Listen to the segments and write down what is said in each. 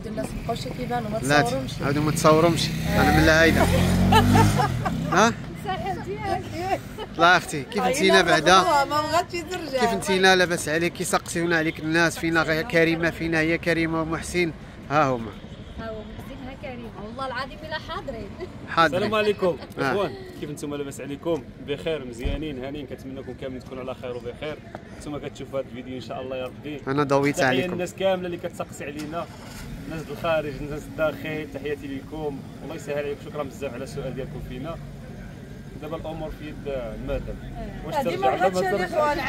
هادو الناس مابقاوش كيبانوا ما لا تصورهمش. هادو ما تصورهمش. أنا من الهايده ها؟ طلع أختي كيف أنتينا بعدا؟ ما بغاتش ترجع. كيف أنتينا لاباس عليك؟ كيسقسيونا عليك الناس فينا غير كريمة فينا هي كريمة ومحسن. ها هما. ها هو مزينها كريم والله العظيم إلا حاضرين. حاضر السلام عليكم. آه. إخوان كيف أنتم لاباس عليكم؟ بخير مزيانين هانيين كنتمنىكم كاملين تكونوا على خير وبخير. أنتم كتشوفوا هذا الفيديو إن شاء الله يا ربي. أنا ضويت عليكم. للناس كاملة اللي كتسقسي علينا. الناس د الخارج الناس الداخل. تحياتي لكم. الله يسهل عليكم شكرا بزاف على السؤال ديالكم فينا. دابا الأمور في يد المدام. واش ترجع؟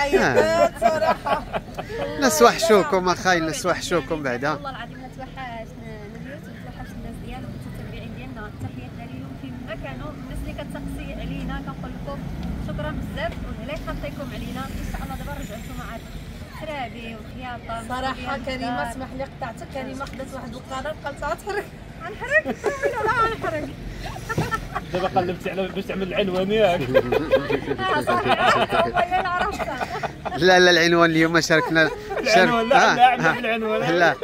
عيطات صراحة. الناس وحشوكم اخاي الناس وحشوكم بعدا. والله العظيم ما توحشنا اليوتيوب توحشنا الناس ديالنا المتتبعين ديالنا. تحياتنا ليهم فين ما كانوا الناس اللي كتسقسي علينا كنقول لكم شكرا بزاف والهلا يخطيكم علينا. إن شاء الله دابا رجعوا نتوما عاد ترابي وخياطة صراحة كريمة. اسمح لي قطعتك كريمة خدات واحد القرار قالت غتحرك غنحرق؟ لا غنحرق. دابا قلبتي على باش تعمل العنوان ياك. آه، عرفتها لا لا العنوان اليوم شاركنا العنوان لا العنوان. لا.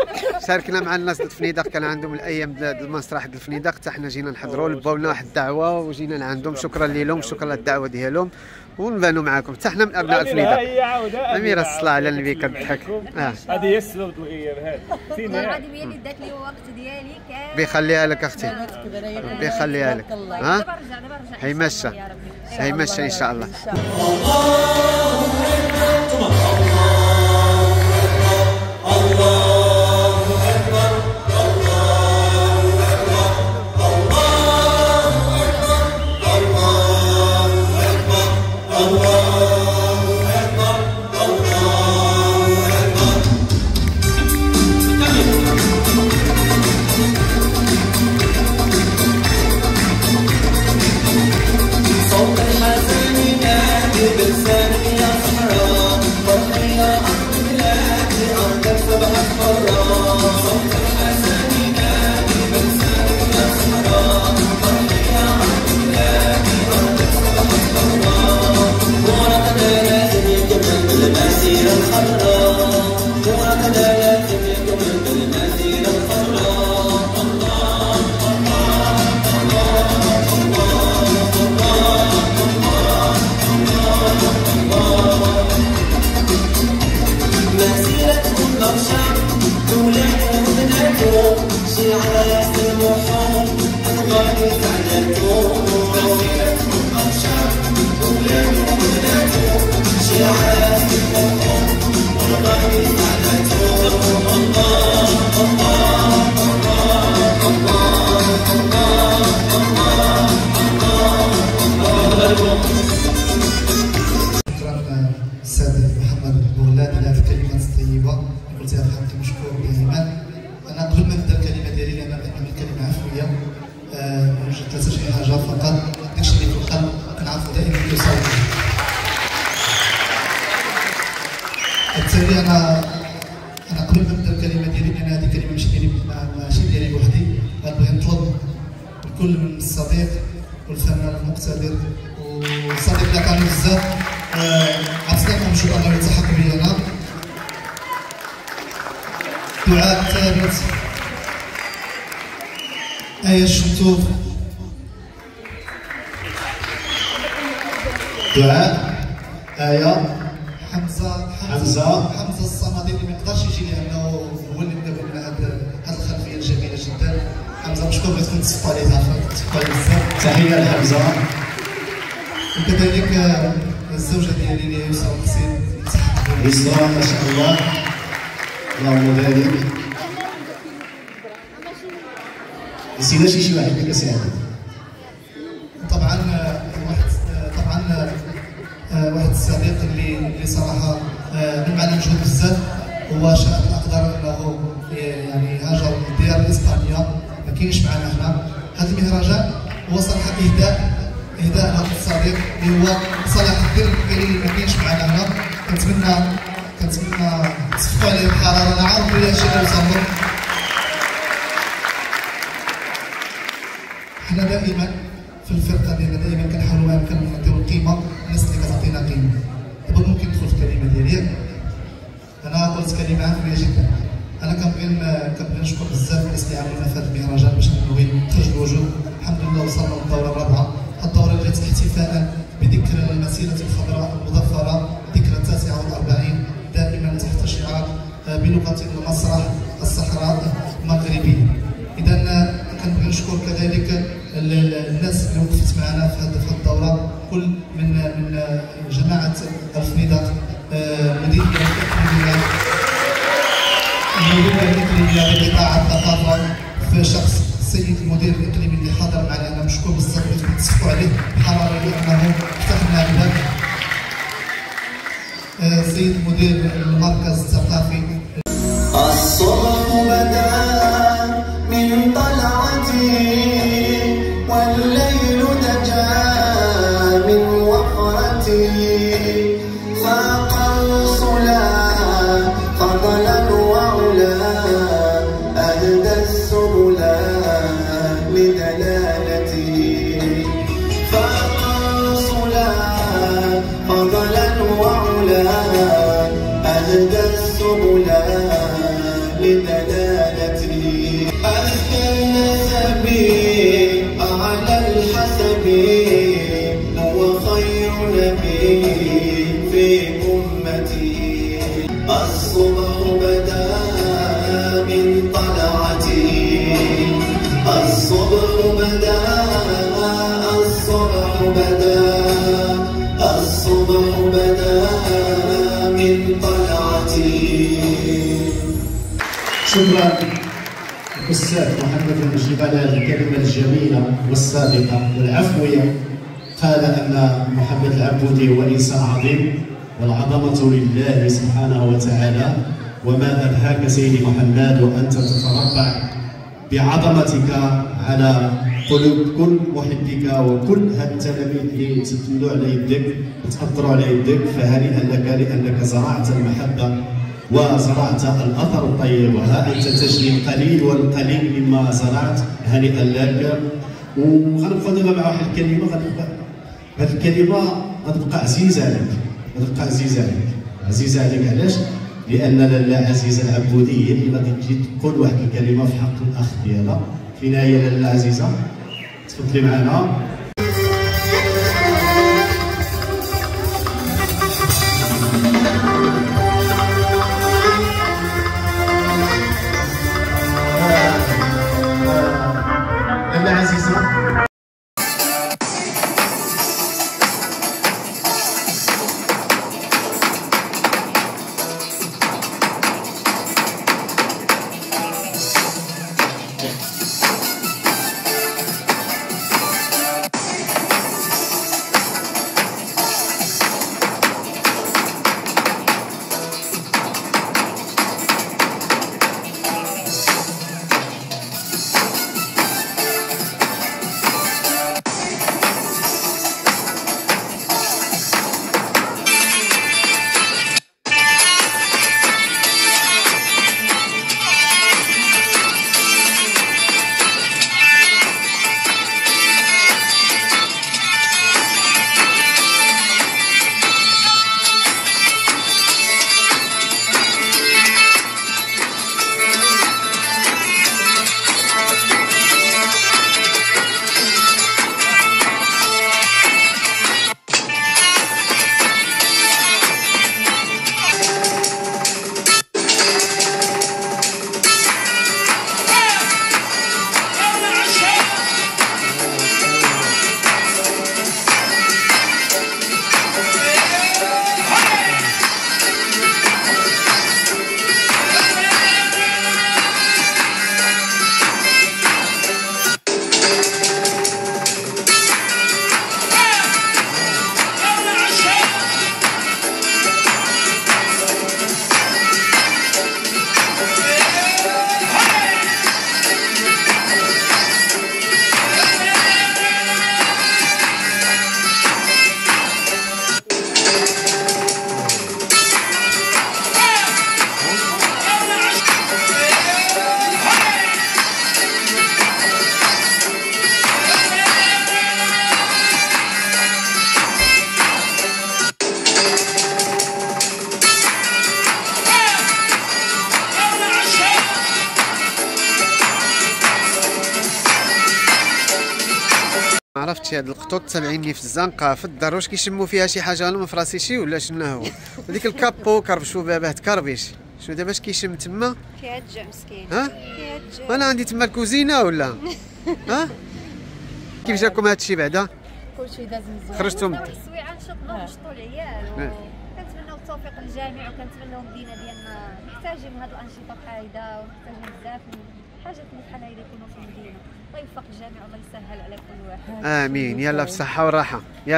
شاركنا مع الناس د الفنيدق كان عندهم الأيام د المسرح د الفنيدق حتى حنا جينا نحضروا لباونا واحد الدعوة وجينا لعندهم. شكرا. لهم شكرا للدعوة ديالهم ونبانوا معاكم. حتى حنا من أبناء الفنيدق. أميرة الصلاة على النبي كتضحك. آه. هذه هي السبب الأيام هذه العظيم هي اللي دات لي الوقت ديالي كامل بيخليها لك أختي. بيخليها لك. ها؟ دابا رجع دابا رجع هي ماشة. هي ماشيه إن شاء الله. شي حاجة فقط داكشي اللي في القلب كنعرفوا دائما يصاب بالتالي أنا أنا قبل ما نبدا الكلمة ديالي لأن هذه كلمة ماشي ديالي ماشي ديالي بوحدي غنبغي نطلب الكل من الصديق والفنان المقتدر وصديقنا كان بزاف. آه، السلام مشهور الله يلتحق بي أنا. دعاء ثابت. آية الشنتوف دعاء آية. حمزة حمزة حمزة. الصمدي اللي ما يقدرش يجي لأنه هو اللي بدا لنا هاد الخلفية الجميلة جدا. حمزة مشكور بغيت كنت تصفى عليه تعرف بزاف. تحية لحمزة. وكذلك آه، الزوجة ديالي اللي هي يسرا حسين. يسرا ما شاء الله. اللهم بارك. نسينا شي شي واحد اللي كيساعد آه، الصديق اللي اللي صراحة آه، من معنا مجهود بزاف هو شاء الأقدار إنه يعني هاجر لديار إسبانيا ما كاينش معنا هنا. هذا المهرجان هو صراحة إهداء إهداء لهذا الصديق اللي هو صلاح الدين اللي ما كاينش معنا هنا. كنتمنى كنتمنى تصفقوا عليه بحرارة. أنا عارف بلي هادشي اللي وصل حنا دائما في الفرقة ديالنا دائما كنحاولوا ما يمكن نعطيو القيمة. قلت كلمة عفويه جدا. أنا كنبغي كنبغي نشكر بزاف الناس اللي عملنا في هذه المهرجان باش نبغي نخرج الوجود الحمد لله وصلنا للدورة الرابعة. الدورة اللي جات احتفاء بذكرى المسيرة الخضراء المظفرة ذكرى التاسعة والأربعين دائما تحت شعار آه، بلغه المسرح الصحراء المغربية. اذا كنبغي نشكر كذلك ال- ال- الناس اللي وقفت معنا في هذه الدورة. كل من من جماعة الفنيدق آه، مدينه الإقليمية، المدير الاقليمي لقطاع الثقافه في شخص السيد المدير الاقليمي اللي حاضر معنا أنا مشكور بزاف اللي تصفوا عليه بحراره لأنه الباب آه، السيد مدير المركز الثقافي الصبح بدأ شكرا الاستاذ محمد المجيب على هذه الكلمة الجميلة والسابقة والعفوية. قال أن محمد العبودي هو إنسان عظيم والعظمة لله سبحانه وتعالى. وما أبهاك سيدي محمد وأنت تتربع بعظمتك على قلوب كل محبك وكل هاد التلاميذ اللي تدلوا على يدك وتأثروا على يدك فهنيئا لك لأنك زرعت المحبة وزرعت الأثر الطيب وها أنت تجني القليل والقليل مما زرعت هنيئا لك. وغنبقى دابا مع واحد الكلمة غتبقى هذه الكلمة غتبقى عزيزة عليك غتبقى عزيزة عليك عزيزة عليك علاش؟ لأن لاله عزيزه العبوديه اللي غادي تجي تقول واحد الكلمة في حق الأخ ديالها فينا هي لاله عزيزة. تفضلي معنا عرفتش هاد القطوط تابعيني في الزنقة في الدار واش كيشموا فيها شي حاجة لهم فراسيشي ولا شنو هو؟ وديك الكابو كربشوا باباه تكربيش شنو دابا اش كيشم تما؟ فيها الجع مسكين. ها؟ فيها أنا عندي تما الكوزينة ولا؟ ها؟ كيف جاكم هادشي بعدا؟ كلشي داز مزيان خرجتم؟ نشطوا السويعه نشطوا نشطوا العيال. وكنتمناو التوفيق للجميع وكنتمناو المدينة ديالنا. محتاجين هاد الأنشطة بحال ومحتاجين بزاف من اللي بحال هيدا يكونوا في المدينة. الله يوفق الجميع والله يسهل على كل واحد. آمين. يلا في الصحه والراحة. يلا.